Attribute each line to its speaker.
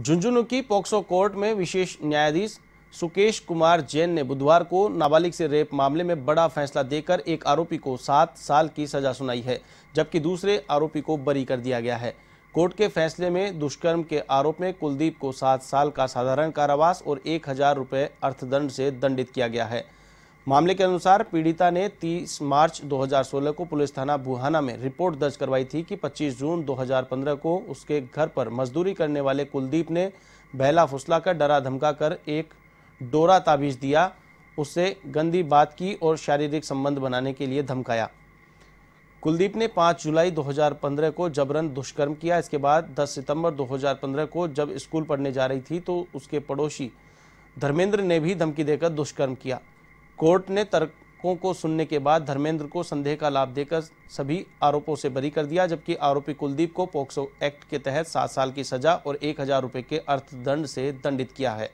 Speaker 1: झुंझुनू की POCSO court में विशेष न्यायाधीश सुकेश कुमार जैन ने बुधवार को नाबालिग से रेप मामले में बड़ा फैसला देकर एक आरोपी को सात साल की सजा सुनाई है, जबकि दूसरे आरोपी को बरी कर दिया गया है। कोर्ट के फैसले में दुष्कर्म के आरोप में कुलदीप को सात साल का साधारण कारावास और एक हज़ार रुपये अर्थदंड से दंडित किया गया है। मामले के अनुसार पीड़िता ने 30 मार्च 2016 को पुलिस थाना बुहाना में रिपोर्ट दर्ज करवाई थी कि 25 जून 2015 को उसके घर पर मजदूरी करने वाले कुलदीप ने बहला फुसला कर डरा धमका कर एक डोरा ताबीज दिया उससे गंदी बात की और शारीरिक संबंध बनाने के लिए धमकाया। कुलदीप ने 5 जुलाई 2015 को जबरन दुष्कर्म किया। इसके बाद 10 सितंबर 2015 को जब स्कूल पढ़ने जा रही थी तो उसके पड़ोसी धर्मेंद्र ने भी धमकी देकर दुष्कर्म किया। कोर्ट ने तर्कों को सुनने के बाद धर्मेंद्र को संदेह का लाभ देकर सभी आरोपों से बरी कर दिया, जबकि आरोपी कुलदीप को पोक्सो एक्ट के तहत सात साल की सजा और एक हज़ार रुपये के अर्थदंड से दंडित किया है।